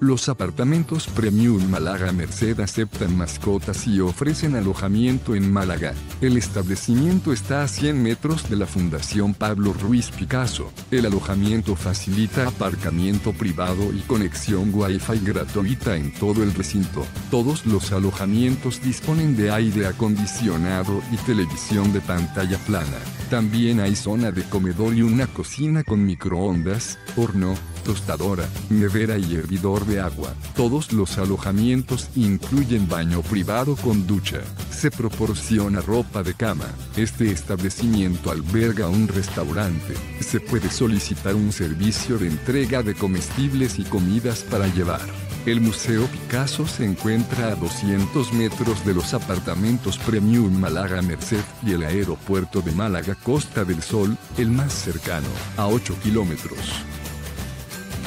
Los apartamentos Premium Málaga Merced aceptan mascotas y ofrecen alojamiento en Málaga. El establecimiento está a 100 metros de la Fundación Pablo Ruiz Picasso. El alojamiento facilita aparcamiento privado y conexión Wi-Fi gratuita en todo el recinto. Todos los alojamientos disponen de aire acondicionado y televisión de pantalla plana. También hay zona de comedor y una cocina con microondas, horno, tostadora, nevera y hervidor de agua. Todos los alojamientos incluyen baño privado con ducha. Se proporciona ropa de cama. Este establecimiento alberga un restaurante. Se puede solicitar un servicio de entrega de comestibles y comidas para llevar. El Museo Picasso se encuentra a 200 metros de los apartamentos Premium Málaga Merced y el aeropuerto de Málaga Costa del Sol, el más cercano, a 8 kilómetros.